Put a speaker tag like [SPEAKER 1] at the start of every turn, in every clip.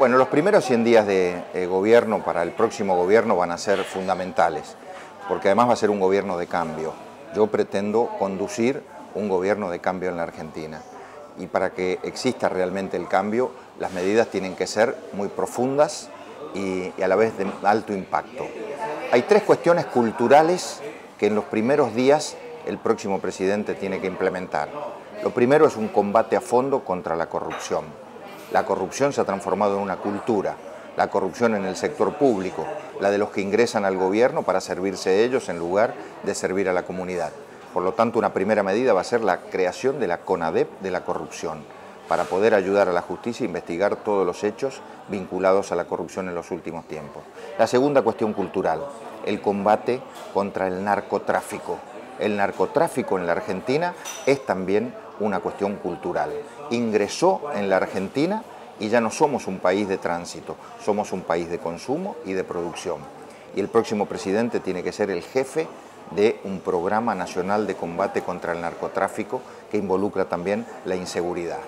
[SPEAKER 1] Bueno, los primeros 100 días de eh, gobierno para el próximo gobierno van a ser fundamentales, porque además va a ser un gobierno de cambio. Yo pretendo conducir un gobierno de cambio en la Argentina. Y para que exista realmente el cambio, las medidas tienen que ser muy profundas y, y a la vez de alto impacto. Hay tres cuestiones culturales que en los primeros días el próximo presidente tiene que implementar. Lo primero es un combate a fondo contra la corrupción la corrupción se ha transformado en una cultura, la corrupción en el sector público, la de los que ingresan al gobierno para servirse ellos en lugar de servir a la comunidad. Por lo tanto, una primera medida va a ser la creación de la CONADEP de la corrupción, para poder ayudar a la justicia a investigar todos los hechos vinculados a la corrupción en los últimos tiempos. La segunda cuestión cultural, el combate contra el narcotráfico. El narcotráfico en la Argentina es también una cuestión cultural. Ingresó en la Argentina y ya no somos un país de tránsito, somos un país de consumo y de producción. Y el próximo presidente tiene que ser el jefe de un programa nacional de combate contra el narcotráfico que involucra también la inseguridad.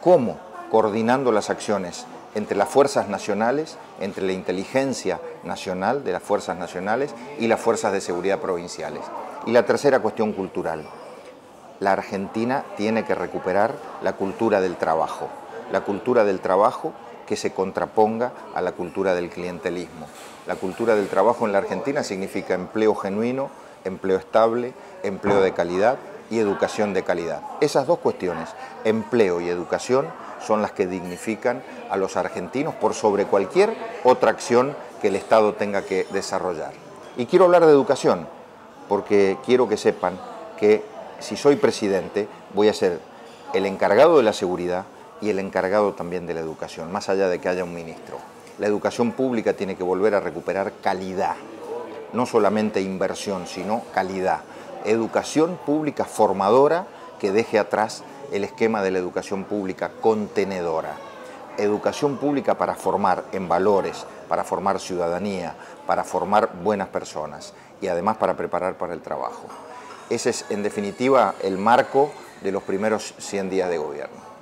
[SPEAKER 1] ¿Cómo? Coordinando las acciones entre las fuerzas nacionales, entre la inteligencia nacional de las fuerzas nacionales y las fuerzas de seguridad provinciales. Y la tercera cuestión cultural, la Argentina tiene que recuperar la cultura del trabajo, la cultura del trabajo que se contraponga a la cultura del clientelismo. La cultura del trabajo en la Argentina significa empleo genuino, empleo estable, empleo de calidad y educación de calidad. Esas dos cuestiones, empleo y educación, son las que dignifican a los argentinos por sobre cualquier otra acción que el Estado tenga que desarrollar. Y quiero hablar de educación, porque quiero que sepan que si soy presidente, voy a ser el encargado de la seguridad y el encargado también de la educación, más allá de que haya un ministro. La educación pública tiene que volver a recuperar calidad, no solamente inversión, sino calidad. Educación pública formadora que deje atrás el esquema de la educación pública contenedora. Educación pública para formar en valores, para formar ciudadanía, para formar buenas personas y además para preparar para el trabajo. Ese es, en definitiva, el marco de los primeros 100 días de gobierno.